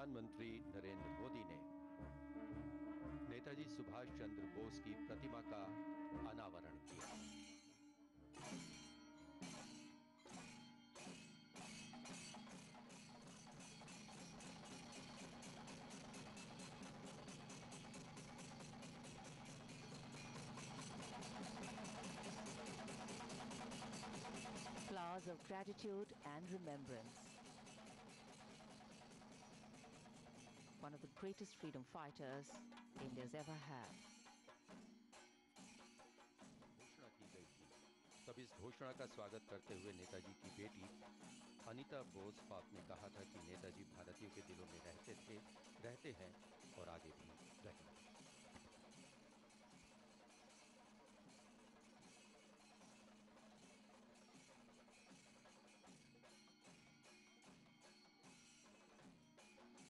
प्रधानमंत्री नरेंद्र मोदी ने नेताजी सुभाष चंद्र बोस की प्रतिमा का अनावरण किया flowers of gratitude and remembrance. one of the greatest freedom fighters India's ever had. घोषणा तब इस घोषणा का स्वागत करते हुए नेताजी की बेटी अनिता बोस पाप ने कहा था कि नेताजी भारतीयों के दिलों में रहते थे, रहते हैं